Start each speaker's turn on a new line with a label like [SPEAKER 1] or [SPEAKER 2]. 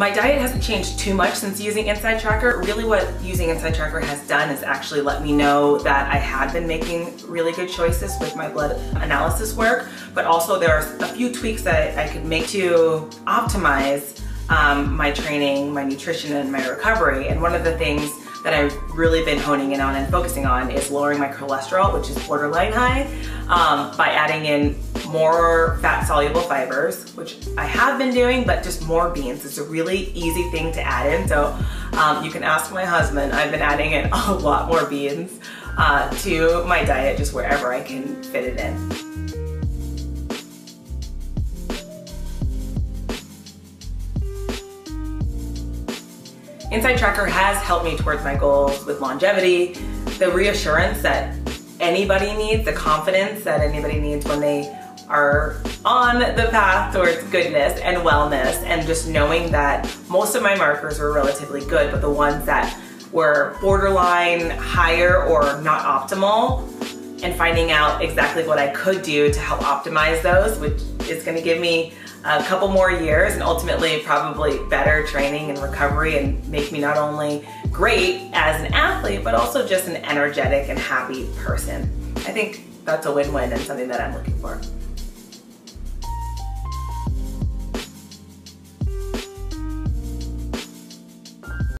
[SPEAKER 1] My diet hasn't changed too much since using Inside Tracker. Really what using Inside Tracker has done is actually let me know that I had been making really good choices with my blood analysis work, but also there's a few tweaks that I could make to optimize um, my training, my nutrition, and my recovery. And one of the things that I've really been honing in on and focusing on is lowering my cholesterol, which is borderline high, um, by adding in more fat soluble fibers, which I have been doing, but just more beans. It's a really easy thing to add in. So um, you can ask my husband, I've been adding in a lot more beans uh, to my diet, just wherever I can fit it in. Inside Tracker has helped me towards my goals with longevity, the reassurance that anybody needs, the confidence that anybody needs when they are on the path towards goodness and wellness and just knowing that most of my markers were relatively good, but the ones that were borderline higher or not optimal and finding out exactly what I could do to help optimize those, which is gonna give me a couple more years and ultimately probably better training and recovery and make me not only great as an athlete, but also just an energetic and happy person. I think that's a win-win and something that I'm looking for.